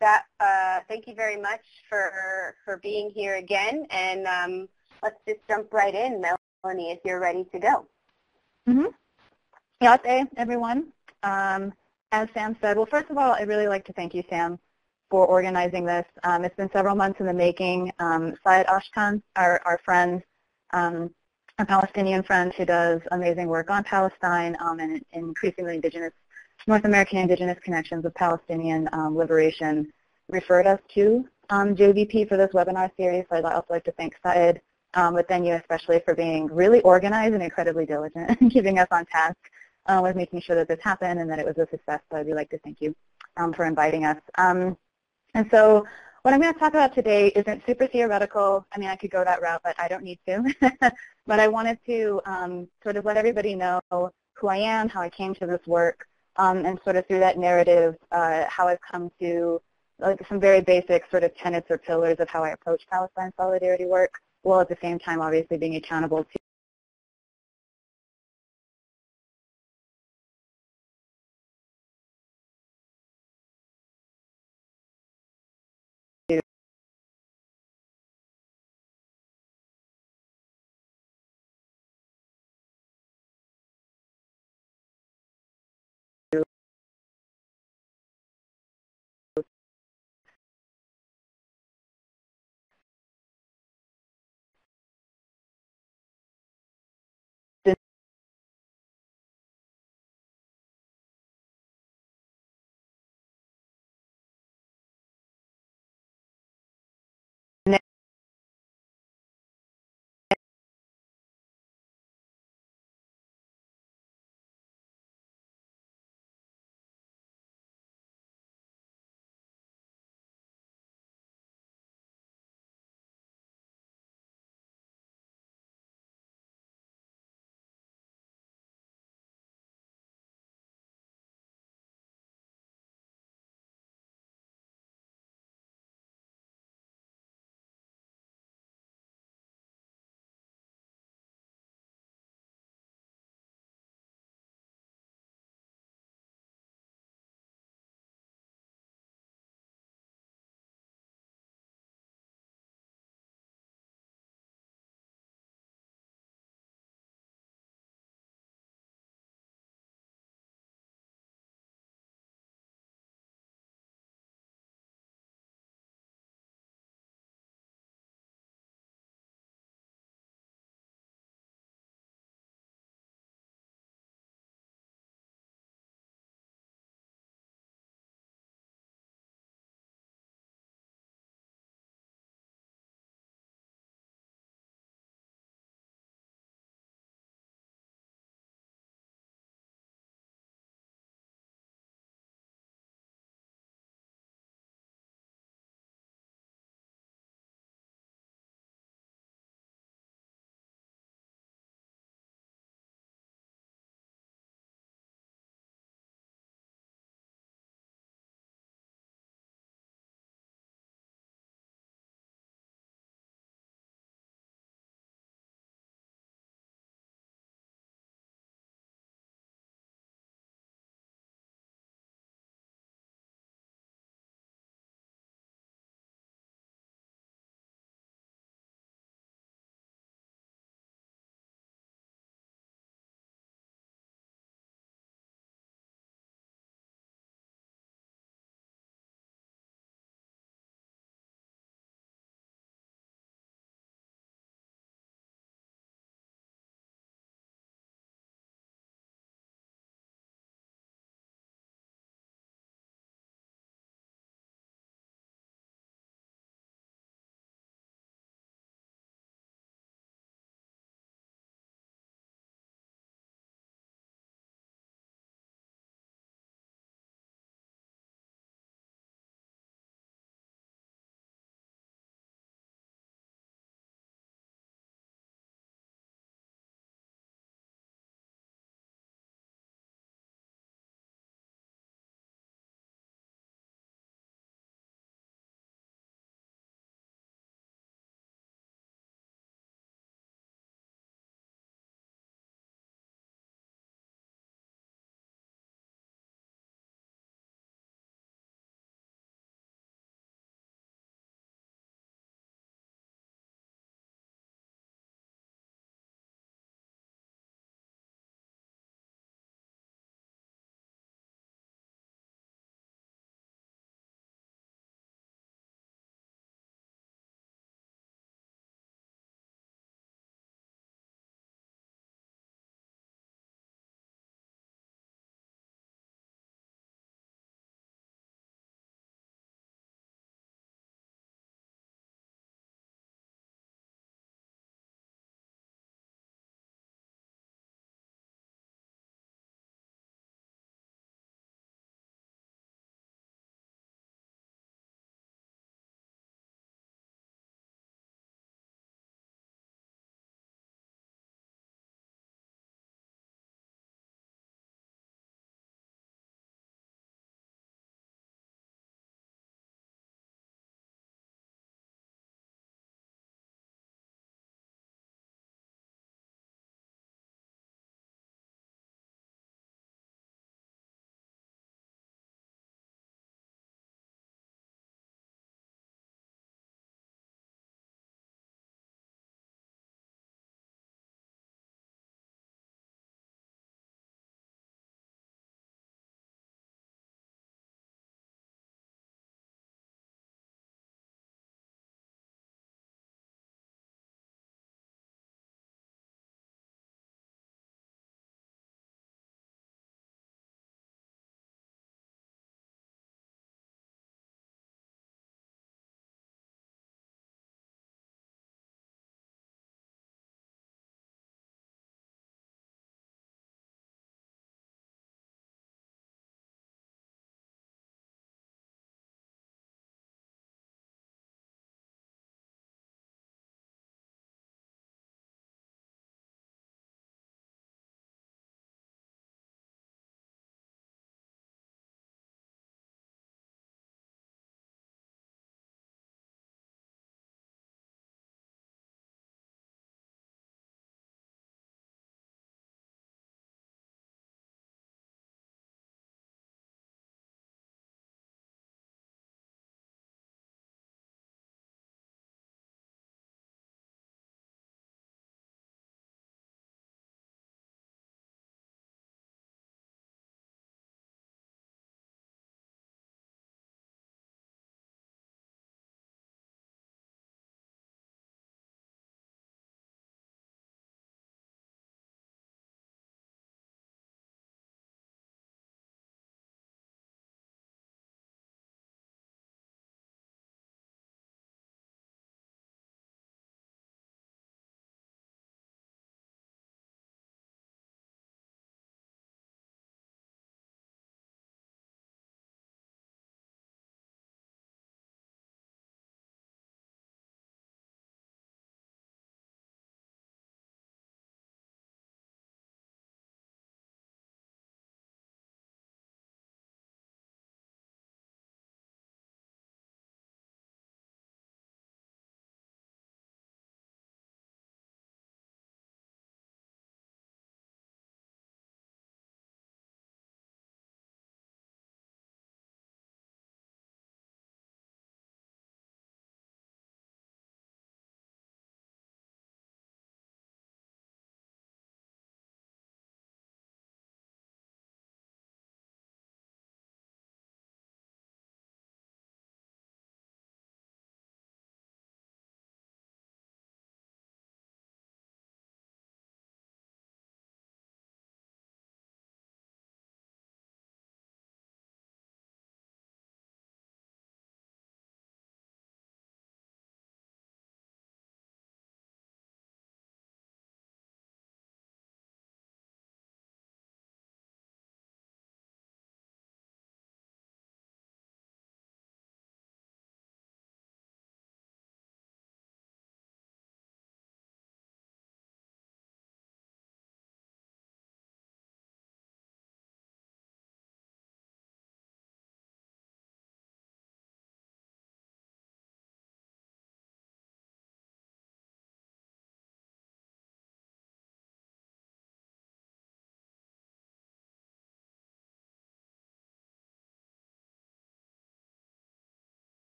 that, uh, thank you very much for for being here again, and um, let's just jump right in, Melanie, if you're ready to go. Mm-hmm. Yá'át'ééh, everyone. Um, as Sam said, well, first of all, I'd really like to thank you, Sam, for organizing this. Um, it's been several months in the making. Um, Sa'ed Atshan, our, our friend, um, a Palestinian friend who does amazing work on Palestine um, and increasingly indigenous, North American indigenous connections of Palestinian um, liberation, referred us to um, JVP for this webinar series. So I'd also like to thank Sa'ed, um, but then you especially for being really organized and incredibly diligent and keeping us on task uh, with making sure that this happened and that it was a success. So I'd really like to thank you um, for inviting us. Um, and so what I'm going to talk about today isn't super theoretical. I mean, I could go that route, but I don't need to. but I wanted to um, sort of let everybody know who I am, how I came to this work, um, and sort of through that narrative, uh, how I've come to like some very basic sort of tenets or pillars of how I approach Palestine solidarity work, while at the same time obviously being accountable